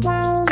Bye.